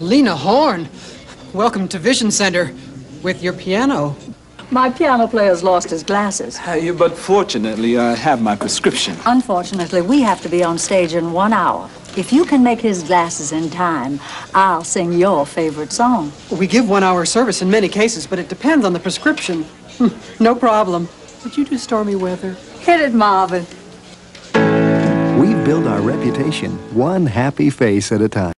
Lena Horne, welcome to Vision Center with your piano. My piano player's lost his glasses. Hey, but fortunately, I have my prescription. Unfortunately, we have to be on stage in one hour. If you can make his glasses in time, I'll sing your favorite song. We give one hour service in many cases, but it depends on the prescription. Hmm, no problem. Would you do stormy weather? Hit it, Marvin. We build our reputation one happy face at a time.